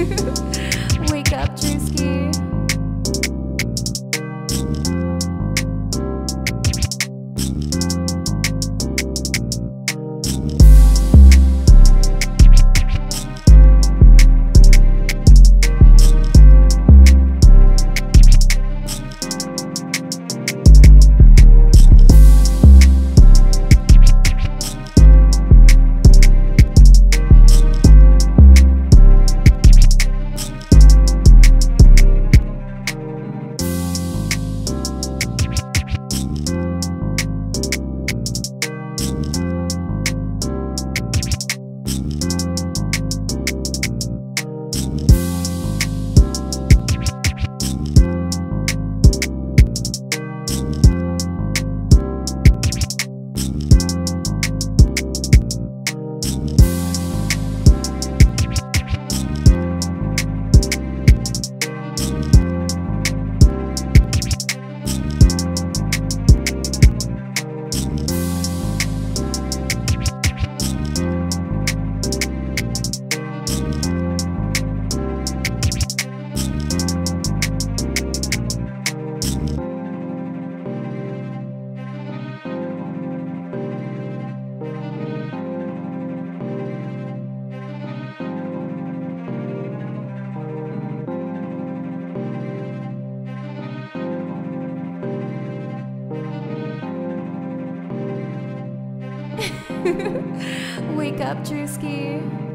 Wake up, Drewski. Wake up, Drewski.